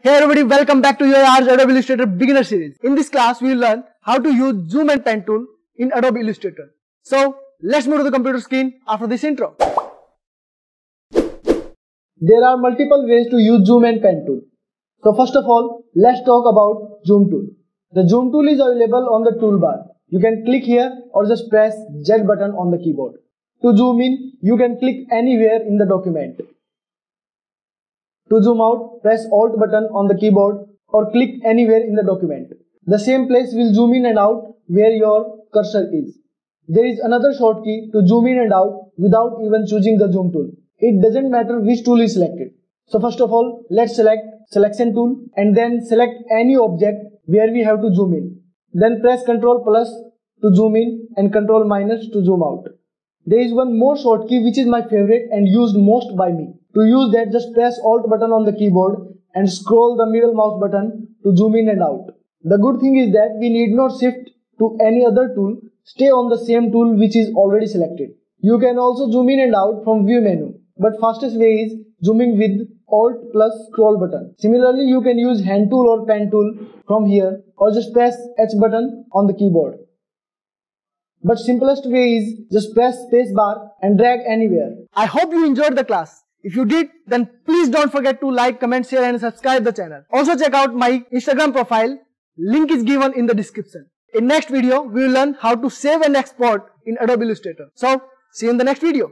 Hey everybody, welcome back to YOYA Arts Adobe Illustrator beginner series. In this class, we will learn how to use zoom and pan tool in Adobe Illustrator. So, let's move to the computer screen after this intro. There are multiple ways to use zoom and pan tool. So first of all, let's talk about zoom tool. The zoom tool is available on the toolbar. You can click here or just press Z button on the keyboard. To zoom in, you can click anywhere in the document. To zoom out, press Alt button on the keyboard or click anywhere in the document. The same place will zoom in and out where your cursor is. There is another shortcut key to zoom in and out without even choosing the zoom tool. It doesn't matter which tool is selected. So first of all, let's select selection tool and then select any object where we have to zoom in. Then press Ctrl plus to zoom in and Ctrl minus to zoom out. There is one more shortcut which is my favorite and used most by me. To use that just press alt button on the keyboard and scroll the middle mouse button to zoom in and out. The good thing is that we need not shift to any other tool, stay on the same tool which is already selected. You can also zoom in and out from view menu, but fastest way is zooming with alt plus scroll button. Similarly, you can use hand tool or pan tool from here or just press H button on the keyboard. But simplest way is just press space bar and drag anywhere. I hope you enjoyed the class. If you did, then please don't forget to like, comment, share and subscribe the channel. Also check out my Instagram profile. Link is given in the description. In next video, we will learn how to save and export in Adobe Illustrator. So, see you in the next video.